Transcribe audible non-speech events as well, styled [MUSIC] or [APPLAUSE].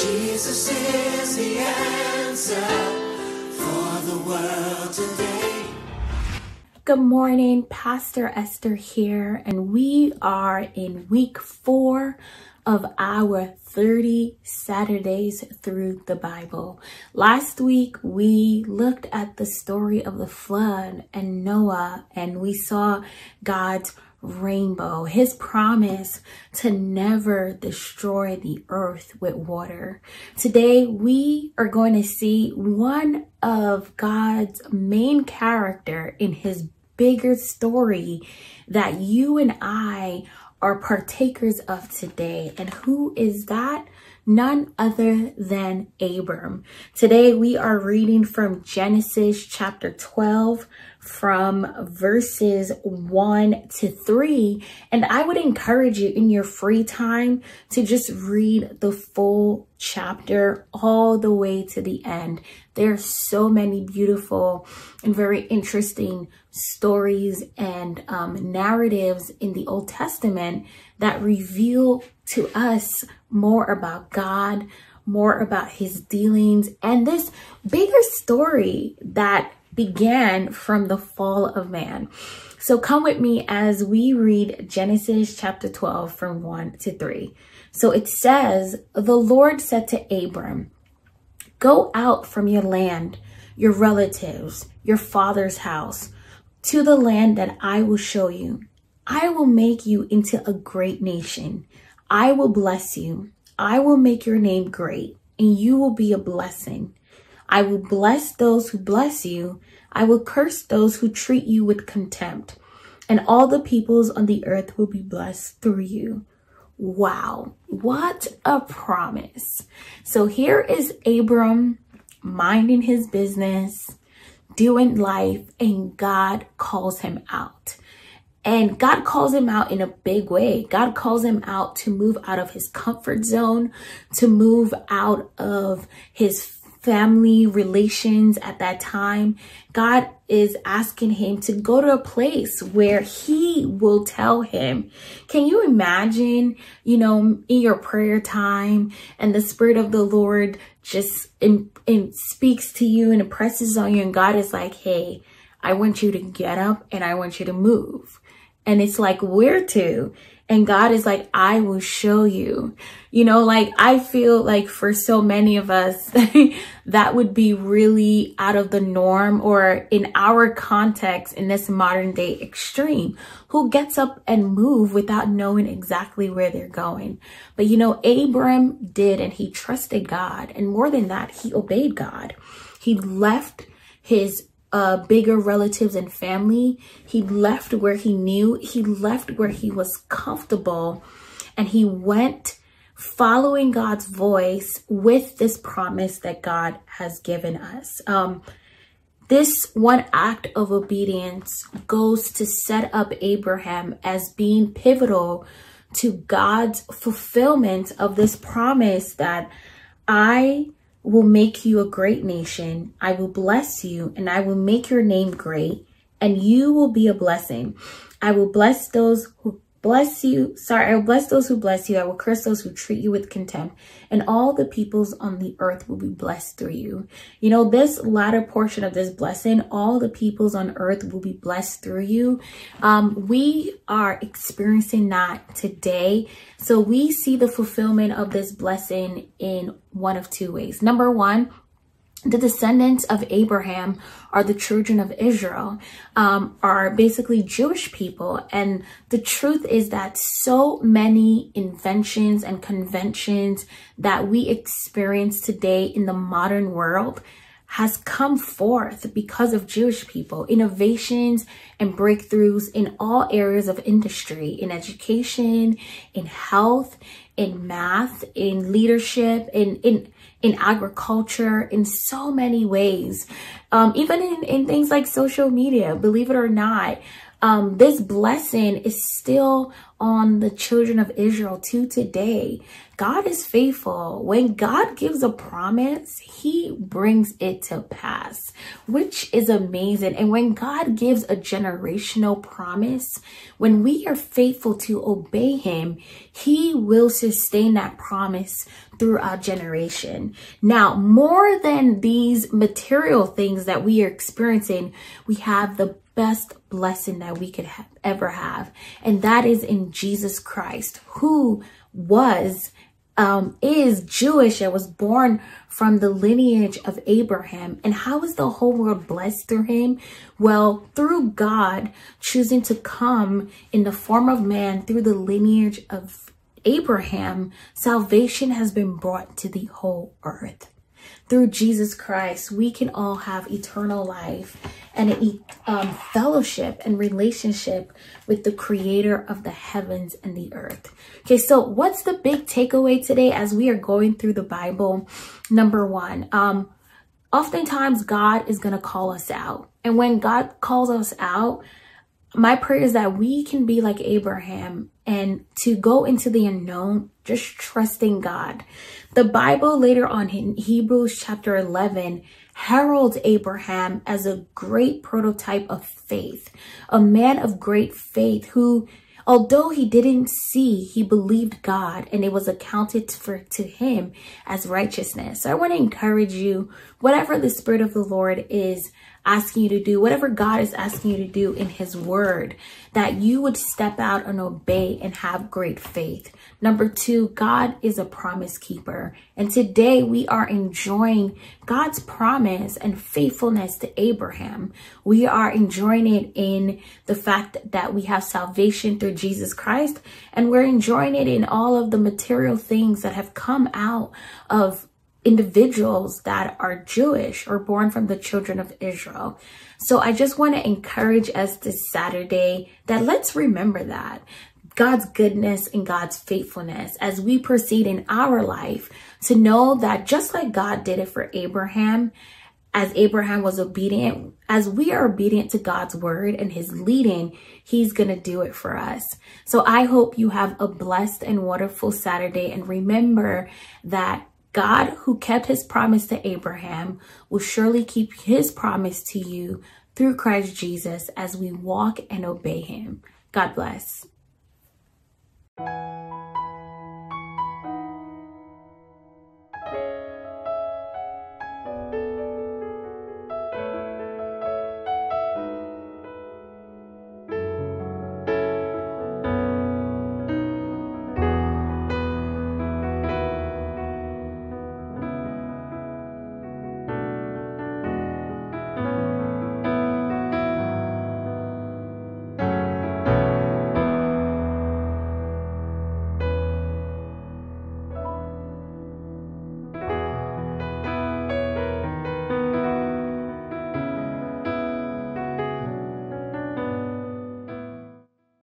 Jesus is the answer for the world today. Good morning, Pastor Esther here, and we are in week four of our 30 Saturdays through the Bible. Last week, we looked at the story of the flood and Noah, and we saw God's rainbow, his promise to never destroy the earth with water. Today, we are going to see one of God's main character in his bigger story that you and I are partakers of today. And who is that? None other than Abram. Today we are reading from Genesis chapter 12 from verses 1 to 3. And I would encourage you in your free time to just read the full chapter all the way to the end. There are so many beautiful and very interesting stories and um, narratives in the Old Testament that reveal to us more about God, more about his dealings, and this bigger story that began from the fall of man. So come with me as we read Genesis chapter 12 from 1 to 3. So it says, The Lord said to Abram, Go out from your land, your relatives, your father's house, to the land that I will show you. I will make you into a great nation. I will bless you. I will make your name great, and you will be a blessing. I will bless those who bless you. I will curse those who treat you with contempt. And all the peoples on the earth will be blessed through you. Wow, what a promise. So here is Abram minding his business, doing life, and God calls him out. And God calls him out in a big way. God calls him out to move out of his comfort zone, to move out of his family relations at that time. God is asking him to go to a place where he will tell him. Can you imagine, you know, in your prayer time and the spirit of the Lord just in, in speaks to you and impresses on you and God is like, hey, I want you to get up and I want you to move. And it's like, where to? And God is like, I will show you. You know, like I feel like for so many of us, [LAUGHS] that would be really out of the norm or in our context in this modern day extreme. Who gets up and move without knowing exactly where they're going? But you know, Abram did and he trusted God. And more than that, he obeyed God. He left his uh, bigger relatives and family. He left where he knew, he left where he was comfortable, and he went following God's voice with this promise that God has given us. Um, this one act of obedience goes to set up Abraham as being pivotal to God's fulfillment of this promise that I will make you a great nation. I will bless you and I will make your name great and you will be a blessing. I will bless those who bless you. Sorry, I will bless those who bless you. I will curse those who treat you with contempt. And all the peoples on the earth will be blessed through you. You know, this latter portion of this blessing, all the peoples on earth will be blessed through you. Um, we are experiencing that today. So we see the fulfillment of this blessing in one of two ways. Number one, the descendants of Abraham are the children of Israel, um, are basically Jewish people. And the truth is that so many inventions and conventions that we experience today in the modern world has come forth because of Jewish people, innovations and breakthroughs in all areas of industry, in education, in health, in math, in leadership, in, in, in agriculture, in so many ways. Um, even in, in things like social media, believe it or not, um, this blessing is still on the children of Israel to today. God is faithful. When God gives a promise, he brings it to pass, which is amazing. And when God gives a generational promise, when we are faithful to obey him, he will sustain that promise through our generation. Now, more than these material things that we are experiencing, we have the best blessing that we could ever have. And that is in Jesus Christ, who was, um, is Jewish and was born from the lineage of Abraham. And how is the whole world blessed through him? Well, through God choosing to come in the form of man through the lineage of Abraham, salvation has been brought to the whole earth. Through Jesus Christ, we can all have eternal life and a um, fellowship and relationship with the creator of the heavens and the earth. Okay, so what's the big takeaway today as we are going through the Bible? Number one, um, oftentimes God is going to call us out. And when God calls us out, my prayer is that we can be like Abraham and to go into the unknown, just trusting God. The Bible later on in Hebrews chapter 11 heralds Abraham as a great prototype of faith, a man of great faith who Although he didn't see, he believed God and it was accounted for to him as righteousness. So I want to encourage you, whatever the Spirit of the Lord is asking you to do, whatever God is asking you to do in his word, that you would step out and obey and have great faith. Number two, God is a promise keeper. And today we are enjoying God's promise and faithfulness to Abraham. We are enjoying it in the fact that we have salvation through Jesus Christ. And we're enjoying it in all of the material things that have come out of individuals that are Jewish or born from the children of Israel. So I just want to encourage us this Saturday that let's remember that God's goodness and God's faithfulness as we proceed in our life to know that just like God did it for Abraham, as Abraham was obedient, as we are obedient to God's word and his leading, he's going to do it for us. So I hope you have a blessed and wonderful Saturday. And remember that God, who kept his promise to Abraham, will surely keep his promise to you through Christ Jesus as we walk and obey him. God bless.